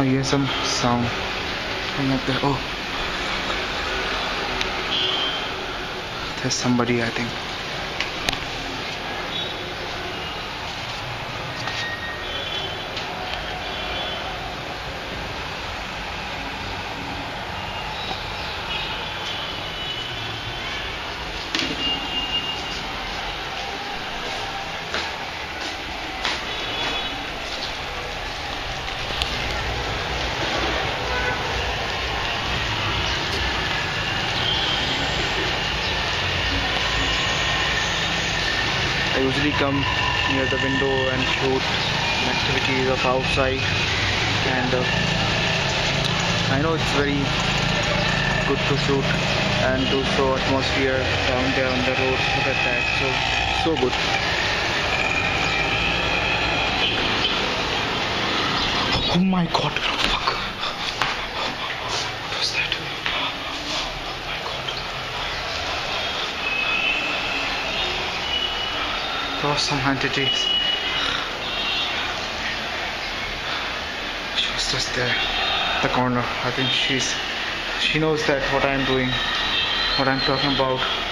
I hear some sound from up there. Oh, there's somebody, I think. I usually come near the window and shoot activities of outside. And uh, I know it's very good to shoot and to show atmosphere down there on the road. Look at that. So so good. Oh my god. Fuck what was that oh my god there some entities she was just there the corner. I think she's she knows that what i'm doing what i'm talking about